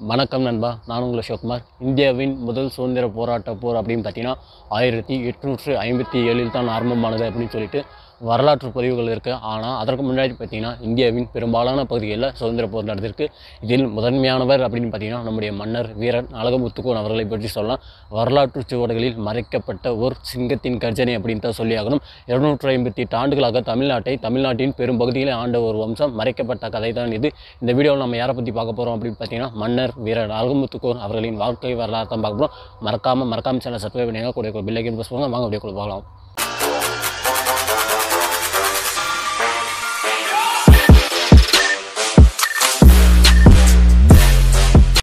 வணக்கம் நண்பா நான் உங்களை சிவகுமார் இந்தியாவின் முதல் சுதந்திர போராட்ட போர் அப்படின்னு பார்த்தீங்கன்னா ஆயிரத்தி எட்நூற்று ஐம்பத்தி ஏழில் தான் ஆரம்பமானது அப்படின்னு சொல்லிட்டு வரலாற்று பதிவுகள் இருக்குது ஆனால் அதற்கு முன்னாடி பார்த்தீங்கன்னா இந்தியாவின் பெரும்பாலான பகுதிகளில் சுதந்திர போர் நடந்திருக்கு. இதில் முதன்மையானவர் அப்படின்னு பார்த்தீங்கன்னா நம்முடைய மன்னர் வீரன் அழகமுத்துக்கோன் அவர்களை பற்றி சொல்லலாம். வரலாற்று சுவடுகளில் மறைக்கப்பட்ட ஒரு சிங்கத்தின் கர்ஜனை அப்படின்னு தான் சொல்லியாகணும். இருநூற்றி ஐம்பத்தி எட்டு ஆண்டுகளாக தமிழ்நாட்டை தமிழ்நாட்டின் பெரும் பகுதிகளை ஆண்ட ஒரு வம்சம் மறைக்கப்பட்ட கதை தான் இது. இந்த வீடியோவில் நம்ம யாரை பற்றி பார்க்க போகிறோம் அப்படின்னு பார்த்தீங்கன்னா மன்னர் வீரர் அழகமுத்துக்கோன் அவர்களின் வாழ்க்கை வரலாறு தான் பார்க்க போகிறோம் மறக்காமல் மறக்காம சேனல் சப்ஸ்கிரைப் பண்ணிங்கன்னா கூட பில்லைக்கு ப்ரெஸ் பண்ணுங்க. வாங்க அப்படியே கூட பார்க்கலாம்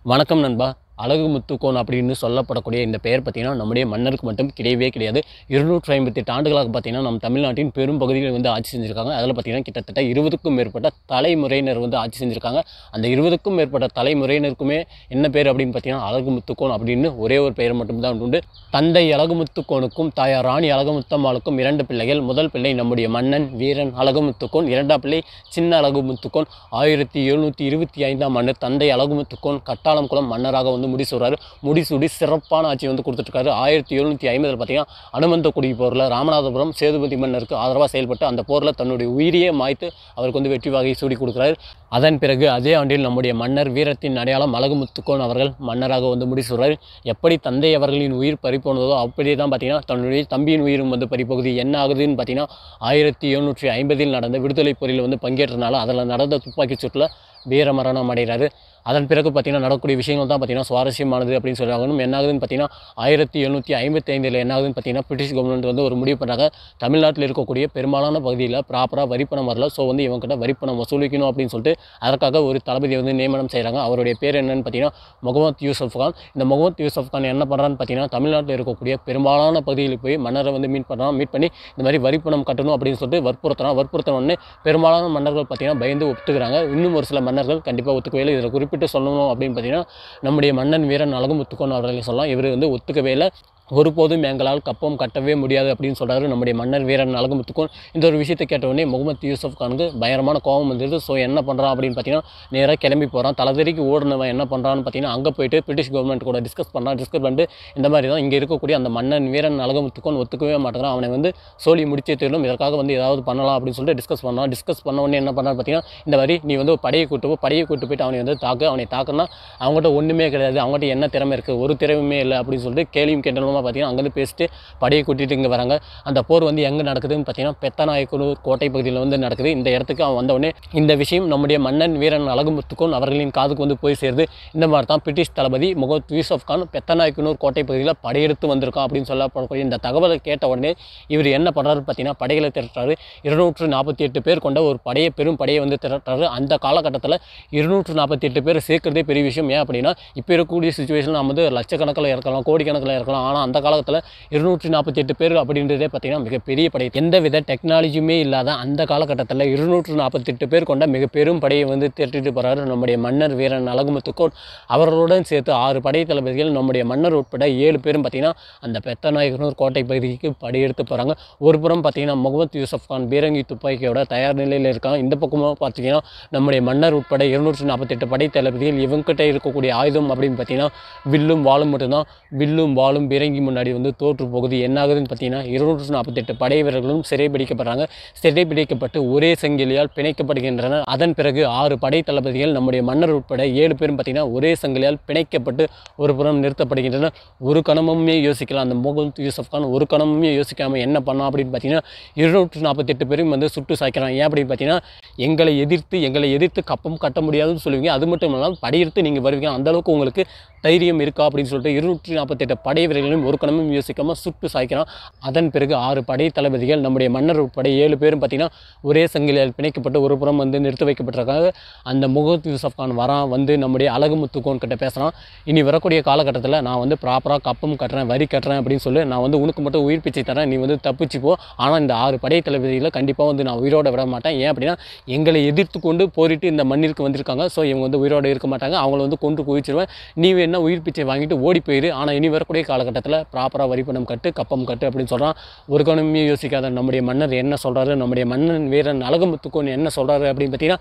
வணக்கம் நண்பா. அழகு முத்துக்கோன் அப்படின்னு சொல்லப்படக்கூடிய இந்த பெயர் பார்த்தீங்கன்னா நம்முடைய மன்னருக்கு மட்டும் கிடையவே கிடையாது. இருநூற்றி ஐம்பத்தெட்டு ஆண்டுகளாக பார்த்தீங்கன்னா நம்ம தமிழ்நாட்டின் பெரும் பகுதிகளில் வந்து ஆட்சி செஞ்சுருக்காங்க. அதில் பார்த்தீங்கன்னா கிட்டத்தட்ட இருபதுக்கும் மேற்பட்ட தலைமுறையினர் வந்து ஆட்சி செஞ்சுருக்காங்க. அந்த இருபதுக்கும் மேற்பட்ட தலைமுறையினருக்குமே என்ன பேர் அப்படின்னு பார்த்தீங்கன்னா அழகு முத்துக்கோன் அப்படின்னு ஒரே ஒரு பெயர் மட்டும்தான் உண்டு. தந்தை அழகுமுத்துக்கோனுக்கும் தாயார் ராணி அழகுமுத்தம்மாளுக்கும் இரண்டு பிள்ளைகள். முதல் பிள்ளை நம்முடைய மன்னன் வீரன் அழகுமுத்துக்கோன் இரண்டாம் பிள்ளை சின்ன அழகுமுத்துக்கோன் ஆயிரத்தி எழுநூற்றி இருபத்தி ஐந்தாம் ஆண்டு தந்தை அழகுமுத்துக்கோன் கட்டாளம் குளம் மன்னராக வந்து முடிசுடுறாரு முடி சுடி சிறப்பான ஆட்சி வந்து கொடுத்துட்ருக்காரு. ஆயிரத்தி எழுநூற்றி ஐம்பதில் பார்த்தீங்கன்னா அனுமந்தக்குடி போரில் ராமநாதபுரம் சேதுபதி மன்னருக்கு ஆதரவாக செயல்பட்டு அந்த போரில் தன்னுடைய உயிரையே மாய்த்து அவருக்கு வந்து வெற்றி வாகை சூடி கொடுக்குறாரு. அதன் பிறகு அதே ஆண்டில் நம்முடைய மன்னர் வீரத்தின் அடையாளம் அழகுமுத்துக்கோன் அவர்கள் மன்னராக வந்து முடிசூறாரு எப்படி தந்தை அவர்களின் உயிர் பறிப்போனதோ அப்படியே தான் பார்த்தீங்கன்னா தன்னுடைய தம்பியின் உயிரும் வந்து பறிப்போகுது என்ன ஆகுதுன்னு பார்த்தீங்கன்னா ஆயிரத்தி எழுநூற்றி ஐம்பதில் நடந்த விடுதலை போரில் வந்து பங்கேற்றனால அதில் நடந்த துப்பாக்கி சூட்டில் வீரமரணம் அடைகிறாரு. அதன் பிறகு பார்த்தீங்கன்னா நடக்கக்கூடிய விஷயங்கள் தான் பார்த்தீங்கன்னா சுவாரஸ்யமானது அப்படின்னு சொல்லுவாங்க என்ன ஆகுதுன்னு பார்த்தீங்கன்னா ஆயிரத்தி எழுநூற்றி ஐம்பத்தி ஐந்தில் என்ன ஆகுதுன்னு பார்த்தீங்கன்னா பிரிட்டிஷ் கவர்மெண்ட் வந்து ஒரு முடிவு பண்ணுறாங்க தமிழ்நாட்டில் இருக்கக்கூடிய பெரும்பாலான பகுதியில் ப்ராப்பராக வரிப்பணம் வரல. ஸோ வந்து இவங்ககிட்ட வரிப்பணம் வசூலிக்கணும் அப்படின்னு சொல்லிட்டு அதற்காக ஒரு தளபதியை வந்து நியமனம் செய்கிறாங்க அவருடைய பேர் என்னன்னு பார்த்தீங்கன்னா முகமது யூசப் கான். இந்த முகமது யூசப் கான் என்ன பண்ணுறான்னு பார்த்தீங்கன்னா தமிழ்நாட்டில் இருக்கக்கூடிய பெரும்பாலான பகுதிகளுக்கு போய் மன்னரை வந்து மீட் பண்ணுறான் மீட் பண்ணி இந்த மாதிரி வரிப்பணம் கட்டணும் அப்படின்னு சொல்லிட்டு வற்புறுத்துறான். வற்புறுத்தினோடனே பெரும்பாலான மன்னர்கள் பார்த்தீங்கன்னா பயந்து ஒத்துக்கிறாங்க. இன்னும் ஒரு சில மன்னர்கள் கண்டிப்பாக ஒத்துக்கவே இல்லை. இதில் குறிப்பிட்டு சொல்லணும் அப்படின்னு பார்த்தீங்கன்னா நம்முடைய மன்னன் வீரன் அழகுமுத்துக்கோன் அவர்களை சொல்லலாம். இவர் வந்து ஒத்துக்கவே இல்லை. ஒருபோதும் எங்களால் கப்பம் கட்டவே முடியாது அப்படின்னு சொல்கிறாரு நம்முடைய மன்னர் வீரன் அழகுமுத்துக்கும் இந்த ஒரு விஷயத்தை கேட்டவுடனே முகமது யூசப் கானுக்கு பயங்கரமான கோபம் வந்துடுது ஸோ என்ன பண்ணுறான் அப்படின்னு பார்த்தீங்கன்னா நேராக கிளம்பி போகிறான் தலைதறிக்கு ஓடுனவன் என்ன பண்ணுறான்னு பார்த்தீங்கன்னா அங்கே போயிட்டு பிரிட்டிஷ் கவர்மெண்ட் கூட டிஸ்கஸ் பண்ணுறான் டிஸ்கஸ் பண்ணிட்டு இந்த மாதிரி தான் இங்கே இருக்கக்கூடிய அந்த மன்னன் வீரன் அழகுமுத்துக்கோன் ஒத்துக்கவே மாட்டேங்கிறான். அவனை வந்து சோழி முடிச்சே தீரணும். இதற்காக வந்து ஏதாவது பண்ணலாம் அப்படின்னு சொல்லிட்டு டிஸ்கஸ் பண்ணான் டிஸ்கஸ் பண்ண உடனே என்ன பண்ணான்னு பார்த்தீங்கன்னா இந்த மாதிரி நீ வந்து படையை கூட்டு போ. படையை கூட்டு போயிட்டு அவனை வந்து தாக்கு அவனை தாக்குனா அவங்ககிட்ட ஒன்றுமே கிடையாது. அவங்ககிட்ட என்ன திறமை இருக்குது ஒரு திறமையுமே இல்லை அப்படின்னு சொல்லிட்டு கேள்வியும் கேட்டனமாக பார்த்தீங்கன்னா அங்கேருந்து பேசிட்டு படையை கூட்டிகிட்டு இங்கே வராங்க. அந்த போர் வந்து எங்கே நடக்குதுன்னு பார்த்தீங்கன்னா பெத்தநாயக்கனூர் கோட்டை பகுதியில் வந்து நடக்குது. இந்த இடத்துக்கு அவன் வந்த உடனே இந்த விஷயம் நம்முடைய மன்னன் வீரன் அழகுமுத்துக்கும் அவர்களின் காதுக்கு வந்து போய் சேருது. இந்த மாதிரி தான் பிரிட்டிஷ் தளபதி முகமது யூசப் கான் பெத்தநாயக்கனூர் கோட்டை பகுதியில் படையெடுத்து வந்திருக்கான் அப்படின்னு சொல்லப்படக்கூடிய இந்த தகவலை கேட்ட உடனே இவர் என்ன பண்ணுறாரு பார்த்தீங்கன்னா படைகளை திரட்டுறாரு. இருநூற்று நாற்பத்தி எட்டு பேர் கொண்ட ஒரு படையை பெரும் படையை வந்து திரட்டுறாரு. அந்த காலகட்டத்தில் இருநூற்று நாற்பத்தி எட்டு பேர் சேர்க்குறதே பெரிய விஷயம். ஏன் அப்படின்னா இப்போ இருக்கக்கூடிய சுச்சுவேஷன் நம்ம வந்து லட்சக்கணக்கில் இருக்கலாம் கோடிக்கணக்கில் இருக்கலாம். ஆனால் அந்த காலத்தில் இருநூற்றி நாற்பத்தி எட்டு பேர் அப்படின்றதே பார்த்தீங்கன்னா மிகப்பெரிய படை. எந்த வித டெக்னாலஜியுமே இல்லாத அந்த காலகட்டத்தில் இருநூற்று நாற்பத்தெட்டு பேர் கொண்ட மிக பெரும் படையை வந்து திரட்டிட்டு போகிறாரு நம்முடைய மன்னர் வீரன் அழகுமுத்துக்கோன் அவர்களுடன் சேர்த்து ஆறு படை தளபதிகள் நம்முடைய மன்னர் உட்பட ஏழு பேரும் பார்த்திங்கன்னா அந்த பெத்தநாயகனூர் கோட்டை பகுதிக்கு படையெடுத்து போகிறாங்க ஒரு புறம் பார்த்தீங்கன்னா முகமது யூசப் கான் பீரங்கி துப்பாக்கியோட தயார் நிலையில் இருக்காங்க. இந்த பக்கமாக பார்த்தீங்கன்னா நம்முடைய மன்னர் உட்பட இருநூற்றி நாற்பத்தெட்டு படை தளபதிகள் இவங்ககிட்ட இருக்கக்கூடிய ஆயுதம் அப்படின்னு பார்த்தீங்கன்னா வில்லும் வாழும் மட்டும்தான். வில்லும் வாளும் பீரங்கி முன்னாடி வந்து தோற்று போகுது. என்ன ஆகுதுன்னு பார்த்தீங்கன்னா இருநூற்று நாற்பத்தெட்டு படை வீரர்களும் சிறைபிடிக்கப்படுறாங்க. சிறைபிடிக்கப்பட்டு ஒரே சங்கிலியால் பிணைக்கப்படுகின்றனர் அதன் பிறகு ஆறு படை தளபதிகள் நம்முடைய மன்னர் உட்பட ஏழு பேரும் பார்த்தீங்கன்னா ஒரே சங்கிலியால் பிணைக்கப்பட்டு ஒரு புறம் நிறுத்தப்படுகின்றனர் ஒரு கணமுமே யோசிக்கலாம். அந்த முகமது யூசப் கான் ஒரு கணமுமே யோசிக்காமல் என்ன பண்ணோம் அப்படின்னு பார்த்தீங்கன்னா இருநூற்று நாற்பத்தெட்டு பேரும் வந்து சுட்டு சாய்க்கிறான். ஏன் அப்படின்னு பார்த்தீங்கன்னா எங்களை எதிர்த்து எங்களை எதிர்த்து கப்பம் கட்ட முடியாதுன்னு சொல்லுவீங்க. அது மட்டும் இல்லாமல் படையெடுத்து நீங்கள் வருவீங்க. அந்த அளவுக்கு உங்களுக்கு தைரியம் இருக்கா அப்படின்னு சொல்லிட்டு இருநூற்றி நாற்பத்தெட்டு படை வீரர்களையும் ஒரு கணமும் யோசிக்காமல் சுட்டு சாய்க்கிறான். அதன் பிறகு ஆறு படை தளபதிகள் நம்முடைய மன்னர் உட்பட ஏழு பேரும் பார்த்தீங்கன்னா ஒரே சங்கிலியால் பிணைக்கப்பட்டு ஒரு புறம் வந்து நிறுத்தி வைக்கப்பட்டிருக்காங்க. அந்த முகமது யூசப் கான் வரான் வந்து நம்முடைய அழகு முத்துக்கோன் கிட்ட பேசுகிறான் இனி வரக்கூடிய காலகட்டத்தில் நான் வந்து ப்ராப்பராக கப்பம் கட்டுறேன் வரி கட்டுறேன் அப்படின்னு சொல்லி நான் வந்து உனக்கு மட்டும் உயிர் பிச்சை தரேன் நீ வந்து தப்பிச்சுப்போ ஆனால் இந்த ஆறு படை தளபதிகளை கண்டிப்பாக வந்து நான் உயிரோட விட மாட்டேன். ஏன் அப்படின்னா எங்களை எதிர்த்து கொண்டு போரிட்டு இந்த மண்ணிற்கு வந்திருக்காங்க. ஸோ இவங்க வந்து உயிரோட இருக்க மாட்டாங்க. அவங்கள வந்து கொண்டு குவிச்சிருவேன். நீ என்ன வேணா உயிர் பிச்சை வாங்கிட்டு ஓடி போயிரு. ஆனால் இனி வரக்கூடிய காலகட்டத்தில் ப்ராப்பராக வரி பணம் கட்டு கப்பம் கட்டு அப்படின்னு சொல்கிறான் ஒரு கணமே யோசிக்காத நம்முடைய மன்னர் என்ன சொல்கிறாரு நம்முடைய மன்னன் வீரன் அழகமுத்துக்கோன் என்ன சொல்கிறாரு அப்படின்னு பார்த்தீங்கன்னா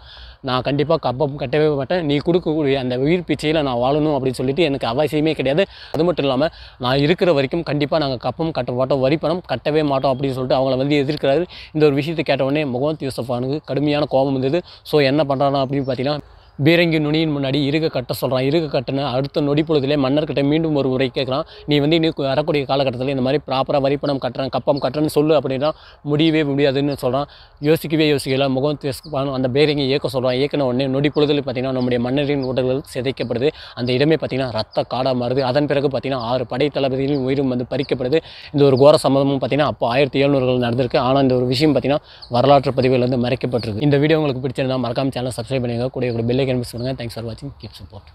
நான் கண்டிப்பாக கப்பம் கட்டவே மாட்டேன். நீ கொடுக்கக்கூடிய அந்த உயிர் பிச்சையில் நான் வாழணும் அப்படின்னு சொல்லிட்டு எனக்கு அவசியமே கிடையாது. அது மட்டும் இல்லாமல் நான் இருக்கிற வரைக்கும் கண்டிப்பாக நாங்கள் கப்பம் கட்ட மாட்டோம் வரி பணம் கட்டவே மாட்டோம் அப்படின்னு சொல்லிட்டு அவங்கள வந்து எதிர்க்கிறாரு. இந்த ஒரு விஷயத்தை கேட்டவுடனே முகமது யூசஃபானுக்கு கடுமையான கோபம் வந்தது. ஸோ என்ன பண்ணுறானா அப்படின்னு பார்த்தீங்கன்னா பீரங்கி நுனியின் முன்னாடி இருக கட்ட சொல்கிறான் இருக கட்டுன அடுத்த நொடி பொழுதுலே மன்னர்கிட்ட மீண்டும் ஒரு உரை கேட்குறான். நீ வந்து இன்னும் வரக்கூடிய காலகட்டத்தில் இந்த மாதிரி ப்ராப்பராக வரி பணம் கட்டுறேன் கப்பம் கட்டுறேன்னு சொல்லு அப்படின்னா முடியவே முடியாதுன்னு சொல்கிறான் யோசிக்கவே யோசிக்கல. முகம் யூசஃபான் அந்த பீரங்கி இயக்க சொல்கிறான் இயக்கின உடனே நொடி பொழுதில் பார்த்தீங்கன்னா நம்முடைய மன்னரின் உடல்கள் சிதைக்கப்படுது. அந்த இடமே பார்த்தீங்கன்னா ரத்த காடாக மாறுது. அதன் பிறகு பார்த்தீங்கன்னா ஆறு படை தளபதிகளின் உயிரும் வந்து பறிக்கப்படுது. இந்த ஒரு கோர சம்பவமும் பார்த்தீங்கன்னா அப்போ ஆயிரத்தி எழுநூறுகள் நடந்திருக்கு. ஆனால் இந்த ஒரு விஷயம் பார்த்தீங்கன்னா வரலாற்று பதிவுகள் வந்து மறைக்கப்பட்டிருக்கு. இந்த வீடியோ உங்களுக்கு பிடிச்சிருந்தா மறக்காம சேனல் சப்ஸ்கிரைப் பண்ணிங்க கூட ஒரு பெல்லை கன்விஸ் பண்ணுங்கள் தேங்க்ஸ் ஃபார் வாட்சிங் கீப் சப்போர்ட்